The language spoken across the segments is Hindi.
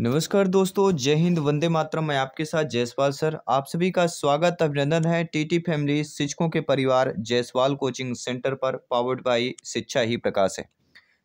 नमस्कार दोस्तों, जय हिंद, वंदे मातरम। मैं आपके साथ जयसवाल सर। आप सभी का स्वागत अभिनंदन है टीटी फैमिली शिक्षकों के परिवार जयसवाल कोचिंग सेंटर पर, पावर्ड बाई शिक्षा ही प्रकाश है।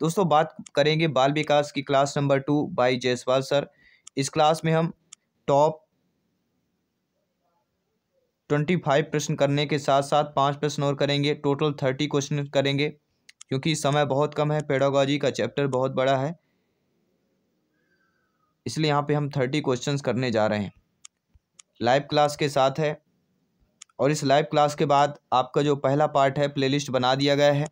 दोस्तों, बात करेंगे बाल विकास की class number two by Jaiswal sir. इस क्लास में हम टॉप ट्वेंटी फाइव प्रश्न करने के साथ साथ पाँच प्रश्न और करेंगे। टोटल थर्टी क्वेश्चन करेंगे, क्योंकि समय बहुत कम है, पेडागोजी का चैप्टर बहुत बड़ा है। इसलिए यहाँ पे हम थर्टी क्वेश्चंस करने जा रहे हैं। लाइव क्लास के साथ है और इस लाइव क्लास के बाद आपका जो पहला पार्ट है प्लेलिस्ट बना दिया गया है।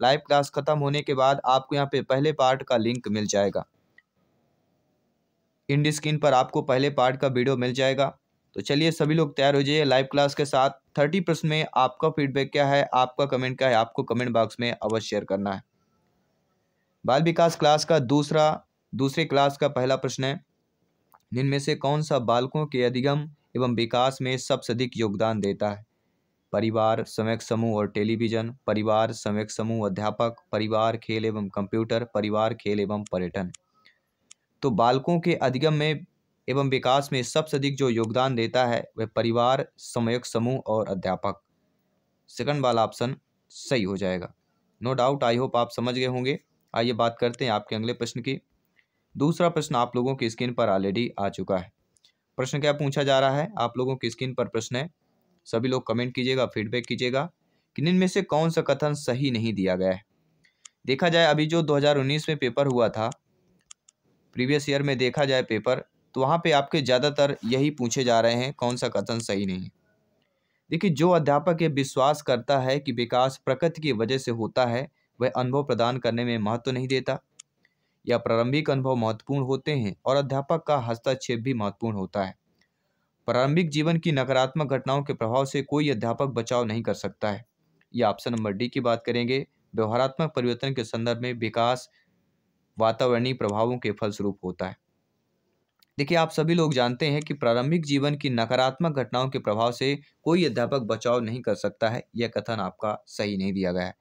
लाइव क्लास ख़त्म होने के बाद आपको यहाँ पे पहले पार्ट का लिंक मिल जाएगा। इंड स्क्रीन पर आपको पहले पार्ट का वीडियो मिल जाएगा। तो चलिए सभी लोग तैयार हो जाइए लाइव क्लास के साथ। थर्टी प्रश्न में आपका फीडबैक क्या है, आपका कमेंट क्या है, आपको कमेंट बॉक्स में अवश्य शेयर करना है। बाल विकास क्लास का दूसरा दूसरे क्लास का पहला प्रश्न है, निम्न में से कौन सा बालकों के अधिगम एवं विकास में सबसे अधिक योगदान देता है? परिवार समयक समूह और टेलीविज़न, परिवार समयक समूह अध्यापक, परिवार, खेल एवं कंप्यूटर, परिवार, खेल एवं पर्यटन। तो बालकों के अधिगम में एवं विकास में सबसे अधिक जो योगदान देता है, वह परिवार समयक समूह और अध्यापक। सेकंड वाला ऑप्शन सही हो जाएगा। नो डाउट आई होप आप समझ गए होंगे। आइए बात करते हैं आपके अगले प्रश्न की। दूसरा प्रश्न आप लोगों की स्क्रीन पर ऑलरेडी आ चुका है। प्रश्न क्या पूछा जा रहा है? आप लोगों की स्क्रीन पर प्रश्न है। सभी लोग कमेंट कीजिएगा फीडबैक कीजिएगा कि इनमें से कौन सा कथन सही नहीं दिया गया है। देखा जाए, अभी जो 2019 में पेपर हुआ था प्रीवियस ईयर में देखा जाए पेपर तो वहाँ पे आपके ज़्यादातर यही पूछे जा रहे हैं, कौन सा कथन सही नहीं देखिए, जो अध्यापक ये विश्वास करता है कि विकास प्रकृति की वजह से होता है, वह अनुभव प्रदान करने में महत्व तो नहीं देता। या प्रारंभिक अनुभव महत्वपूर्ण होते हैं और अध्यापक का हस्तक्षेप भी महत्वपूर्ण होता है। प्रारंभिक जीवन की नकारात्मक घटनाओं के प्रभाव से कोई अध्यापक बचाव नहीं कर सकता है। यह ऑप्शन नंबर डी की बात करेंगे। व्यवहारात्मक परिवर्तन के संदर्भ में विकास, वातावरणीय प्रभावों के फलस्वरूप होता है। देखिए, आप सभी लोग जानते हैं कि प्रारंभिक जीवन की नकारात्मक घटनाओं के प्रभाव से कोई अध्यापक बचाव नहीं कर सकता है। यह कथन आपका सही नहीं दिया गया है।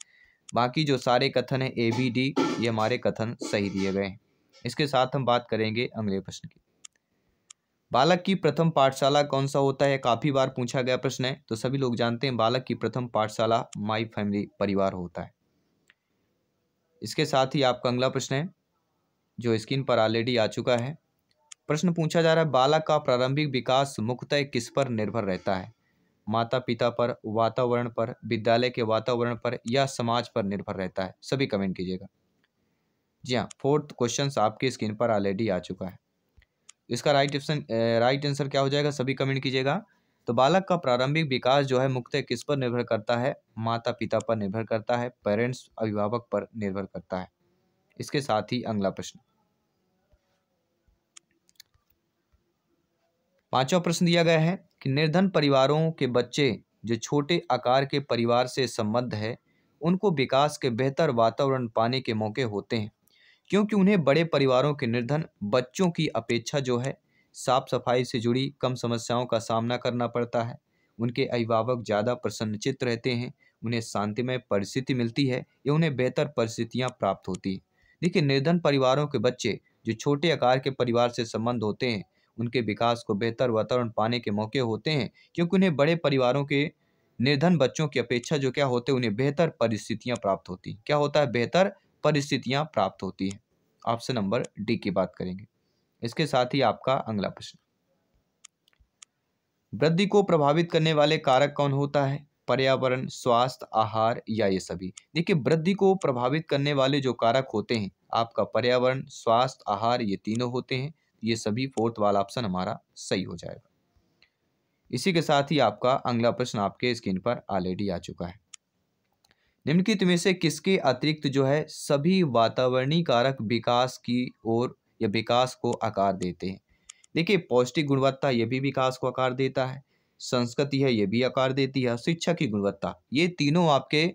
बाकी जो सारे कथन हैं ए बी डी ये हमारे कथन सही दिए गए हैं। इसके साथ हम बात करेंगे अगले प्रश्न की। बालक की प्रथम पाठशाला कौन सा होता है? काफ़ी बार पूछा गया प्रश्न है तो सभी लोग जानते हैं बालक की प्रथम पाठशाला माई फैमिली परिवार होता है। इसके साथ ही आपका अगला प्रश्न है, जो स्क्रीन पर ऑलरेडी आ चुका है। प्रश्न पूछा जा रहा है, बालक का प्रारंभिक विकास मुख्यतः किस पर निर्भर रहता है? माता पिता पर, वातावरण पर, विद्यालय के वातावरण पर या समाज पर निर्भर रहता है। सभी कमेंट कीजिएगा। जी हाँ फोर्थ क्वेश्चन आपके स्क्रीन पर ऑलरेडी आ चुका है। इसका राइट ऑप्शन राइट आंसर क्या हो जाएगा? सभी कमेंट कीजिएगा। तो बालक का प्रारंभिक विकास जो है मुख्यतः किस पर निर्भर करता है? माता पिता पर निर्भर करता है पेरेंट्स अभिभावक पर निर्भर करता है। इसके साथ ही अगला प्रश्न। पांचवा प्रश्न दिया गया है। कि निर्धन परिवारों के बच्चे जो छोटे आकार के परिवार से संबद्ध है, उनको विकास के बेहतर वातावरण पाने के मौके होते हैं। क्योंकि उन्हें बड़े परिवारों के निर्धन बच्चों की अपेक्षा जो है साफ़ सफ़ाई से जुड़ी कम समस्याओं का सामना करना पड़ता है। उनके अभिभावक ज़्यादा प्रसन्नचित रहते हैं, उन्हें शांतिमय परिस्थिति मिलती है या उन्हें बेहतर परिस्थितियाँ प्राप्त होती हैं। देखिए, निर्धन परिवारों के बच्चे जो छोटे आकार के परिवार से संबंध होते हैं उनके विकास को बेहतर वातावरण पाने के मौके होते हैं, क्योंकि उन्हें बड़े परिवारों के निर्धन बच्चों की अपेक्षा जो क्या होते हैं, उन्हें बेहतर परिस्थितियाँ प्राप्त होती क्या होता है? बेहतर परिस्थितियाँ प्राप्त होती हैं। ऑप्शन नंबर डी की बात करेंगे। इसके साथ ही आपका अगला प्रश्न। वृद्धि को प्रभावित करने वाले कारक कौन होता है? पर्यावरण, स्वास्थ्य, आहार या ये सभी। देखिए, वृद्धि को प्रभावित करने वाले जो कारक होते हैं, आपका पर्यावरण, स्वास्थ्य, आहार ये तीनों होते हैं। ये सभी फोर्थ वाला ऑप्शन हमारा सही हो जाएगा। इसी के साथ ही आपका अगला प्रश्न आपके स्क्रीन पर ऑलरेडी आ चुका है। निम्नलिखित में से किसके अतिरिक्त जो है सभी वातावरणीय कारक विकास की ओर या विकास को आकार देते हैं? देखिए, पौष्टिक गुणवत्ता ये भी विकास को आकार देता है, संस्कृति है ये भी आकार देती है शिक्षा की गुणवत्ता, ये तीनों आपके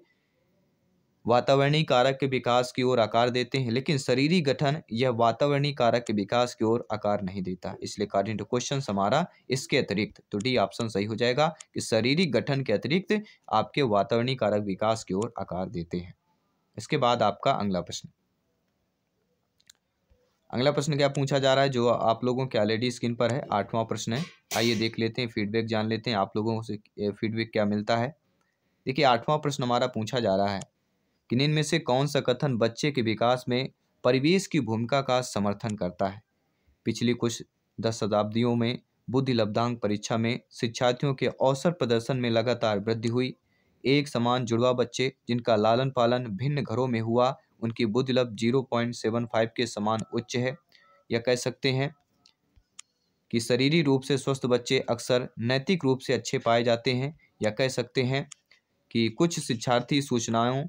वातावरणीय कारक के विकास की ओर आकार देते हैं, लेकिन शरीरी गठन यह वातावरणीय कारक के विकास की ओर आकार नहीं देता। इसलिए अकॉर्डिंग टू क्वेश्चन हमारा इसके अतिरिक्त तो डी ऑप्शन सही हो जाएगा कि शारीरिक गठन के अतिरिक्त आपके वातावरणीय कारक विकास की ओर आकार देते हैं। इसके बाद आपका अगला प्रश्न। अगला प्रश्न क्या पूछा जा रहा है, जो आप लोगों के ऑलरेडी स्क्रीन पर है, आठवां प्रश्न है। आइए देख लेते हैं फीडबैक जान लेते हैं, आप लोगों से फीडबैक क्या मिलता है। देखिए, आठवां प्रश्न हमारा पूछा जा रहा है कि इनमें से कौन सा कथन बच्चे के विकास में परिवेश की भूमिका का समर्थन करता है? पिछली कुछ दस शताब्दियों में बुद्धि लब्धांक परीक्षा में शिक्षार्थियों के अवसर प्रदर्शन में लगातार वृद्धि हुई। एक समान जुड़वा बच्चे जिनका लालन पालन भिन्न घरों में हुआ, उनकी बुद्धि लब्ध ज़ीरो पॉइंट सेवन फाइव के समान उच्च है। या कह सकते हैं कि शरीरी रूप से स्वस्थ बच्चे अक्सर नैतिक रूप से अच्छे पाए जाते हैं। या कह सकते हैं कि कुछ शिक्षार्थी सूचनाओं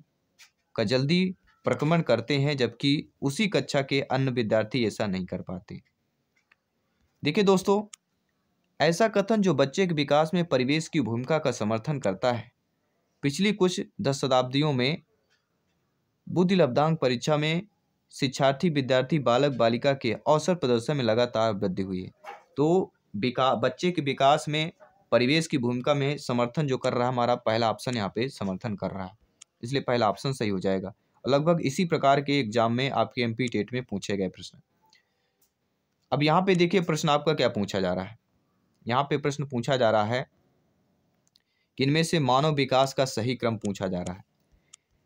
का जल्दी प्रक्रमण करते हैं, जबकि उसी कक्षा के अन्य विद्यार्थी ऐसा नहीं कर पाते। देखिए दोस्तों, ऐसा कथन जो बच्चे के विकास में परिवेश की भूमिका का समर्थन करता है, पिछली कुछ दस शताब्दियों में बुद्धि लब्धांक परीक्षा में शिक्षार्थी, विद्यार्थी, बालक, बालिका के अवसर प्रदर्शन में लगातार वृद्धि हुई है। तो विका, बच्चे के विकास में परिवेश की भूमिका में समर्थन जो कर रहा हमारा पहला ऑप्शन यहाँ पे समर्थन कर रहा है। इसलिए पहला ऑप्शन सही हो जाएगा। लगभग इसी प्रकार के एग्ज़ाम में आपके एमपी टेट में पूछे गए प्रश्न। अब यहाँ पे देखिए प्रश्न आपका क्या पूछा जा रहा है। यहाँ पे प्रश्न पूछा जा रहा है कि इनमें से मानव विकास का सही क्रम पूछा जा रहा है।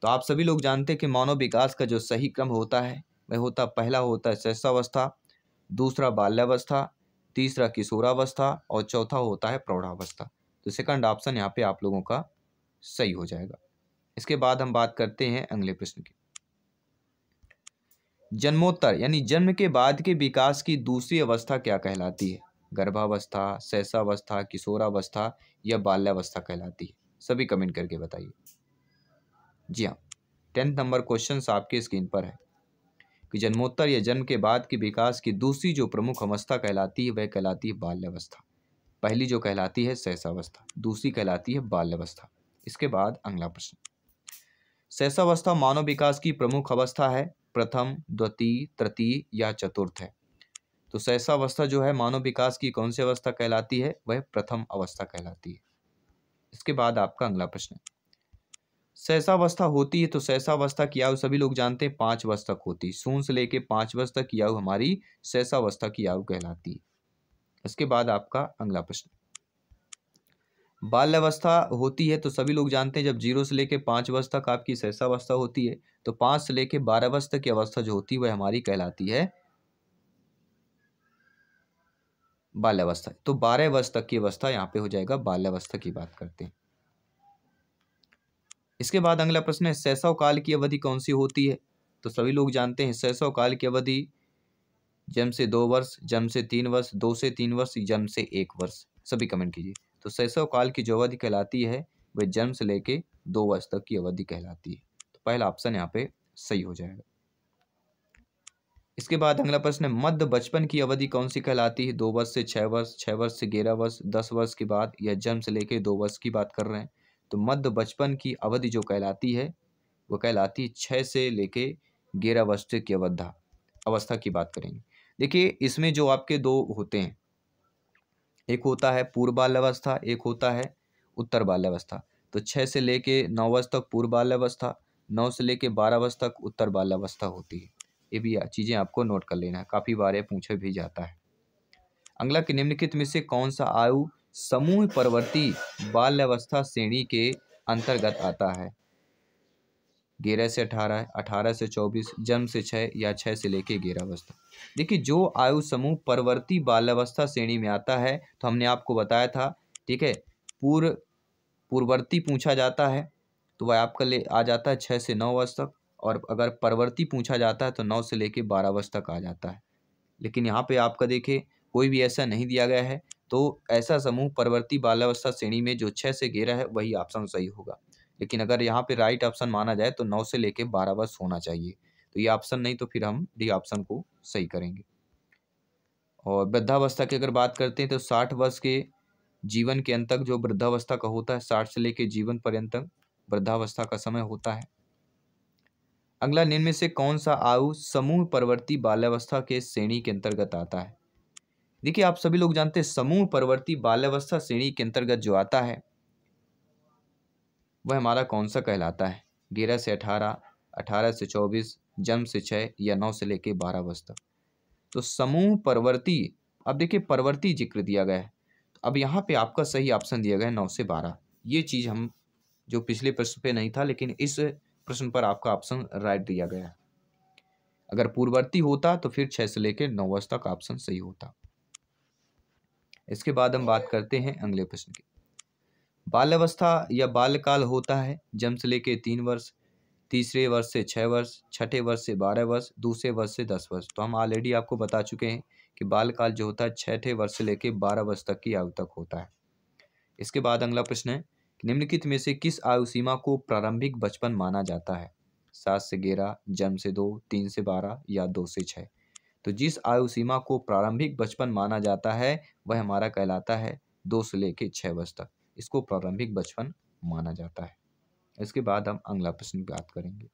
तो आप सभी लोग जानते हैं कि मानव विकास का जो सही क्रम होता है, वह होता, पहला होता है शैशावस्था दूसरा बाल्यावस्था, तीसरा किशोरावस्था और चौथा होता है प्रौढ़ावस्था। तो सेकंड ऑप्शन यहाँ पे आप लोगों का सही हो जाएगा। इसके बाद हम बात करते हैं अगले प्रश्न की। जन्मोत्तर, यानी जन्म के बाद के विकास की दूसरी अवस्था क्या कहलाती है? गर्भावस्था शैशावस्था किशोरावस्था या बाल्यावस्था कहलाती है? सभी कमेंट करके बताइए। जी हाँ टेंथ नंबर क्वेश्चन आपके स्क्रीन पर है। कि जन्मोत्तर या जन्म के बाद के विकास की दूसरी जो प्रमुख अवस्था कहलाती है, वह कहलाती है बाल्यावस्था। पहली जो कहलाती है सहसावस्था दूसरी कहलाती है बाल्यावस्था। इसके बाद अगला प्रश्न। शैशावस्था मानव विकास की प्रमुख अवस्था है, प्रथम, द्वितीय, तृतीय या चतुर्थ है। तो शैशावस्था जो है, मानव विकास की कौन सी अवस्था कहलाती है? वह प्रथम अवस्था कहलाती है। इसके बाद आपका अगला प्रश्न। सहसावस्था होती है तो सहसावस्था की आयु सभी लोग जानते हैं, पाँच वर्ष तक होती है। शून्य से लेके पाँच वर्ष तक की आयु हमारी सहसावस्था की आयु कहलाती है। इसके बाद आपका अगला प्रश्न। बाल्यावस्था होती है तो सभी लोग जानते हैं जब ज़ीरो से लेके पाँच वर्ष तक आपकी सहसावस्था होती है तो पाँच से लेके बारह वर्ष तक की अवस्था जो होती है वह हमारी कहलाती है बाल्यावस्था। तो बारह वर्ष तक की अवस्था यहाँ पे हो जाएगा, बाल्यावस्था की बात करते हैं। इसके बाद अगला प्रश्न है सैसव काल की अवधि कौन सी होती है? तो सभी लोग जानते हैं सैसव काल की अवधि जन्म से दो वर्ष, जन्म से तीन वर्ष, दो से तीन वर्ष, जन्म से एक वर्ष। सभी कमेंट कीजिए। तो सैसव काल की जो अवधि कहलाती है, वह जन्म से लेके दो वर्ष तक की अवधि कहलाती है। तो पहला ऑप्शन यहाँ पे सही हो जाएगा। इसके बाद अगला प्रश्न है, मध्य बचपन की अवधि कौन सी कहलाती है? दो वर्ष से छः वर्ष छः वर्ष से ग्यारह वर्ष, दस वर्ष के बाद या जन्म से लेकर दो वर्ष की बात कर रहे हैं। तो मध्य बचपन की अवधि जो कहलाती है वो कहलाती है छः से लेके ग्यारह वर्ष की अवधा, अवस्था की बात करेंगे। देखिए, इसमें जो आपके दो होते हैं एक होता है पूर्व बाल्यावस्था एक होता है उत्तर बाल्यावस्था तो छः से लेके नौ वर्ष तक पूर्व बाल्यावस्था नौ से लेके बारह वर्ष तक उत्तर बाल्यावस्था होती है। ये भी चीज़ें आपको नोट कर लेना है। काफ़ी बार पूछे भी जाता है। अगला कि निम्नलिखित में से कौन सा आयु समूह परवर्ती बाल्यावस्था श्रेणी के अंतर्गत आता है? ग्यारह से अठारह अठारह से चौबीस, जन्म से छः या छः से लेके ग्यारह अवस्था देखिए, जो आयु समूह परवर्ती बाल्यावस्था श्रेणी में आता है तो हमने आपको बताया था, ठीक है, पूर्व, पूर्ववर्ती पूछा जाता है तो वह आपका ले, आ जाता है छः से नौ वर्ष तक, और अगर परवर्ती पूछा जाता है तो नौ से लेके बारह वर्ष तक आ जाता है। लेकिन यहाँ पे आपका देखिए, कोई भी ऐसा नहीं दिया गया है तो ऐसा समूह परवर्ती बाल्यावस्था श्रेणी में जो छः से घेरा है, वही ऑप्शन सही होगा। लेकिन अगर यहाँ पे राइट ऑप्शन माना जाए तो नौ से लेके बारह वर्ष होना चाहिए। तो ये ऑप्शन नहीं तो फिर हम डी ऑप्शन को सही करेंगे। और वृद्धावस्था की अगर बात करते हैं तो साठ वर्ष के जीवन के अंत तक जो वृद्धावस्था का होता है, साठ से लेके जीवन पर्यंत वृद्धावस्था का समय होता है। अगला निम्न से कौन सा आयु समूह परवर्ती बाल्यावस्था के श्रेणी के अंतर्गत आता है? देखिए, आप सभी लोग जानते हैं, समूह परवर्ती बाल्यावस्था श्रेणी के अंतर्गत जो आता है वह हमारा कौन सा कहलाता है? ग्यारह से अठारह अठारह से चौबीस, जन्म से छः या नौ से लेके बारह वर्ष तक। तो समूह परवर्ती, अब देखिए परवर्ती ज़िक्र दिया गया है। तो अब यहाँ पे आपका सही ऑप्शन दिया गया है नौ से बारह। ये चीज़ हम, जो पिछले प्रश्न पे नहीं था, लेकिन इस प्रश्न पर आपका ऑप्शन राइट दिया गया है। अगर पूर्ववर्ती होता तो फिर छः से लेकर नौ वर्ष तक ऑप्शन सही होता। इसके बाद हम बात करते हैं अगले प्रश्न की। बाल्यावस्था या बाल्यकाल होता है, जन्म से लेकर तीन वर्ष, तीसरे वर्ष से छः वर्ष, छठे वर्ष से बारह वर्ष, दूसरे वर्ष से दस वर्ष। तो हम ऑलरेडी आपको बता चुके हैं कि बालकाल जो होता है, छठे वर्ष से लेकर बारह वर्ष तक की आयु तक होता है। इसके बाद अगला प्रश्न है निम्नलिखित में से किस आयु सीमा को प्रारंभिक बचपन माना जाता है? सात से ग्यारह, जन्म से दो, तीन से बारह या दो से छः तो जिस आयु सीमा को प्रारंभिक बचपन माना जाता है, वह हमारा कहलाता है दो से लेकर छः वर्ष तक। इसको प्रारंभिक बचपन माना जाता है। इसके बाद हम अगला प्रश्न बात करेंगे।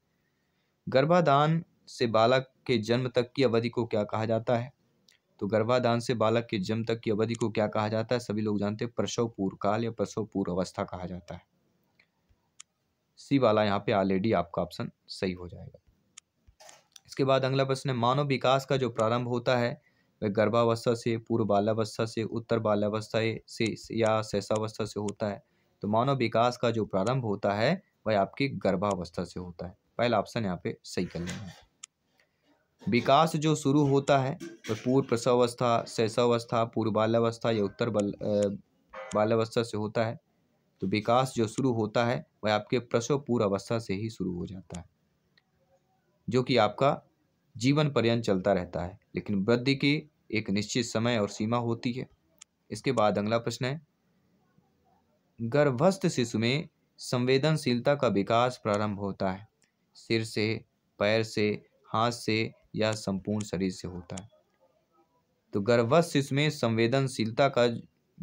गर्भाधान से बालक के जन्म तक की अवधि को क्या कहा जाता है? तो गर्भाधान से बालक के जन्म तक की अवधि को क्या कहा जाता है? सभी लोग जानते हैं प्रसव पूर्व काल या प्रसव पूर्व अवस्था कहा जाता है। सी वाला यहाँ पे ऑलरेडी आपका ऑप्शन सही हो जाएगा। इसके बाद अगला प्रश्न है, मानव विकास का जो प्रारंभ होता है वह गर्भावस्था से, पूर्व बाल्यावस्था से, उत्तर बाल्यावस्था से या शैशावस्था से होता है। तो मानव विकास का जो प्रारंभ होता है, वह आपकी गर्भावस्था से होता है। पहला ऑप्शन यहाँ पे सही कर लेना है। विकास जो शुरू होता है, वह पूर्व प्रसवावस्था, शैशावस्था, पूर्व बाल्यावस्था या उत्तर बल बाल्यावस्था से होता है। तो विकास जो शुरू होता है, वह आपके प्रसव पूर्व अवस्था से ही शुरू हो जाता है। जो कि आपका जीवन पर्यंत चलता रहता है, लेकिन वृद्धि की एक निश्चित समय और सीमा होती है। इसके बाद अगला प्रश्न है, गर्भस्थ शिशु में संवेदनशीलता का विकास प्रारंभ होता है। सिर से, पैर से, हाथ से या संपूर्ण शरीर से होता है। तो गर्भस्थ शिशु में संवेदनशीलता का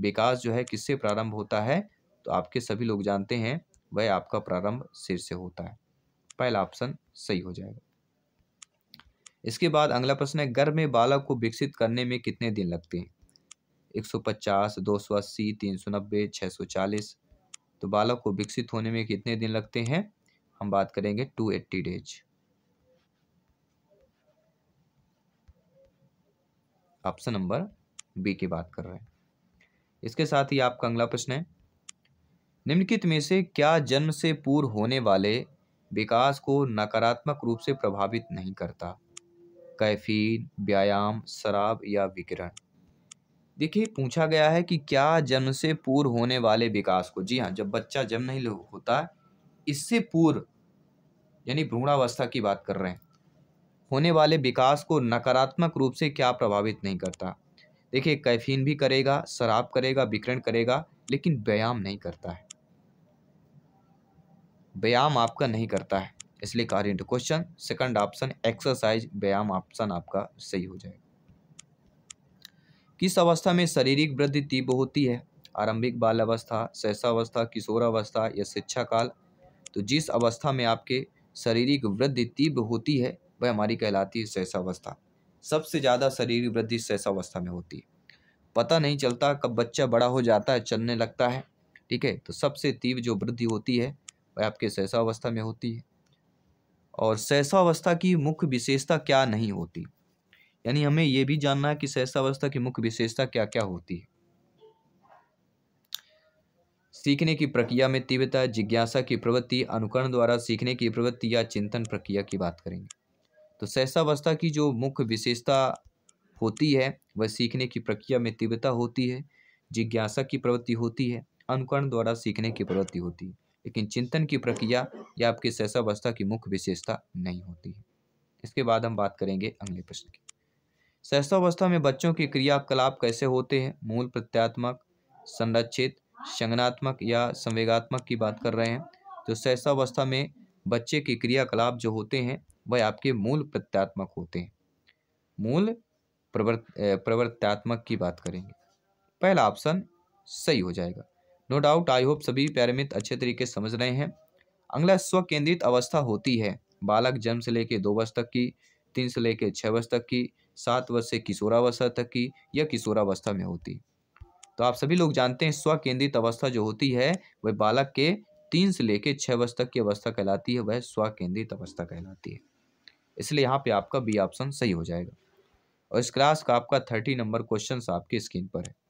विकास जो है, किससे प्रारंभ होता है? तो आपके सभी लोग जानते हैं, वह आपका प्रारंभ सिर से होता है। पहला ऑप्शन सही हो जाएगा। इसके बाद अगला प्रश्न है गर्भ में बालक को विकसित करने में कितने दिन लगते हैं? 150, 280, 390, 640 तो बालक को विकसित होने में कितने दिन लगते हैं? हम बात करेंगे 280 डेज़। ऑप्शन नंबर बी की बात कर रहे हैं। इसके साथ ही आपका अगला प्रश्न है निम्नलिखित में से क्या जन्म से पूर्व होने वाले विकास को नकारात्मक रूप से प्रभावित नहीं करता? कैफीन, व्यायाम, शराब या विकिरण। देखिए, पूछा गया है कि क्या जन्म से पूर्व होने वाले विकास को, जी हाँ जब बच्चा जन्म नहीं होता इससे पूर्व, यानी भ्रूणावस्था की बात कर रहे हैं, होने वाले विकास को नकारात्मक रूप से क्या प्रभावित नहीं करता? देखिए, कैफीन भी करेगा, शराब करेगा, विकिरण करेगा, लेकिन व्यायाम नहीं करता है। व्यायाम आपका नहीं करता है। इसलिए कार्य to question second option exercise व्यायाम ऑप्शन आपका सही हो जाएगा। किस अवस्था में शारीरिक वृद्धि तीव्र होती है? आरंभिक बाल अवस्था शैशावस्था किशोरावस्था या शिक्षा काल तो जिस अवस्था में आपके शारीरिक वृद्धि तीव्र होती है, वह हमारी कहलाती है शैशावस्था सबसे ज़्यादा शारीरिक वृद्धि शैशावस्था में होती है। पता नहीं चलता कब बच्चा बड़ा हो जाता है, चलने लगता है, ठीक है? तो सबसे तीव्र जो वृद्धि होती है, वह आपके शैशावस्था में होती है। और शैशावस्था की मुख्य विशेषता क्या नहीं होती? यानी हमें यह भी जानना है कि शैशावस्था की मुख्य विशेषता क्या क्या होती है। सीखने की प्रक्रिया में तीव्रता, जिज्ञासा की प्रवृत्ति, अनुकरण द्वारा सीखने की प्रवृत्ति या चिंतन प्रक्रिया की बात करेंगे। तो शैशावस्था की जो मुख्य विशेषता होती है, वह सीखने की प्रक्रिया में तीव्रता होती है, जिज्ञासा की प्रवृत्ति होती है, अनुकरण द्वारा सीखने की प्रवृत्ति होती है। लेकिन चिंतन की प्रक्रिया या आपकी शैशावस्था की मुख्य विशेषता नहीं होती है। इसके बाद हम बात करेंगे अगले प्रश्न की। सहसावस्था में बच्चों के क्रियाकलाप कैसे होते हैं? मूल प्रत्यात्मक संरक्षित संगनात्मक या संवेगात्मक की बात कर रहे हैं। तो सहसावस्था में बच्चे के क्रियाकलाप जो होते हैं, वह आपके मूल प्रत्यात्मक होते हैं। मूल प्रवर्त, प्रवर्त्यात्मक की बात करेंगे। पहला ऑप्शन सही हो जाएगा। नो डाउट आई होप सभी पैरामित अच्छे तरीके समझ रहे हैं। अगला स्व केंद्रित अवस्था होती है। बालक जन्म से लेकर दो वर्ष तक की, तीन से लेकर छः वर्ष तक की, सात वर्ष से किशोरावस्था तक की या किशोरावस्था में होती। तो आप सभी लोग जानते हैं स्व केंद्रित अवस्था जो होती है, वह बालक के तीन से लेकर छः वर्ष तक की अवस्था कहलाती है, वह स्व केंद्रित अवस्था कहलाती है। इसलिए यहाँ पे आपका बी ऑप्शन सही हो जाएगा। और इस क्लास का आपका थर्टी नंबर क्वेश्चन आपकी स्क्रीन पर है।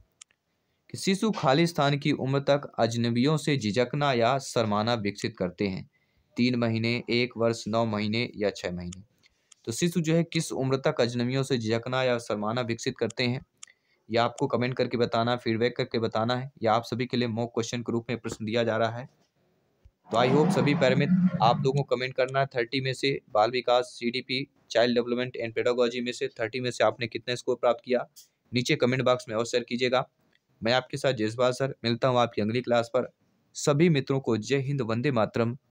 कि शिशु खाली स्थान की उम्र तक अजनबियों से झिझकना या शर्माना विकसित करते हैं। तीन महीने, एक वर्ष, नौ महीने या छः महीने। तो शिशु जो है, किस उम्र तक अजनबियों से झिझकना या शर्माना विकसित करते हैं? या आपको कमेंट करके बताना, फीडबैक करके बताना है, या आप सभी के लिए मॉक क्वेश्चन के रूप में प्रश्न दिया जा रहा है? तो आई होप सभी पैरामित, आप लोगों को कमेंट करना है। थर्टी में से बाल विकास C D P child development and pedagogy में से, थर्टी में से आपने कितने स्कोर प्राप्त किया? नीचे कमेंट बॉक्स में अवश्य शेयर कीजिएगा। मैं आपके साथ जयसवाल सर, मिलता हूँ आपकी अगली क्लास पर। सभी मित्रों को जय हिंद, वंदे मातरम।